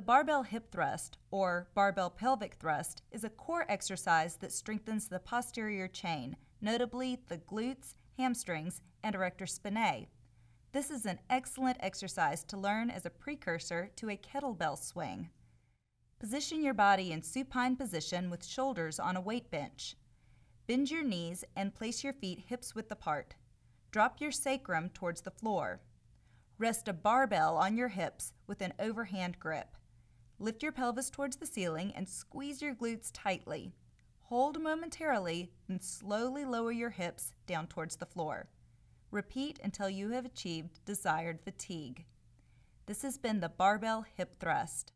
The barbell hip thrust, or barbell pelvic thrust, is a core exercise that strengthens the posterior chain, notably the glutes, hamstrings, and erector spinae. This is an excellent exercise to learn as a precursor to a kettlebell swing. Position your body in supine position with shoulders on a weight bench. Bend your knees and place your feet hips width apart. Drop your sacrum towards the floor. Rest a barbell on your hips with an overhand grip. Lift your pelvis towards the ceiling and squeeze your glutes tightly. Hold momentarily, and slowly lower your hips down towards the floor. Repeat until you have achieved desired fatigue. This has been the barbell hip thrust.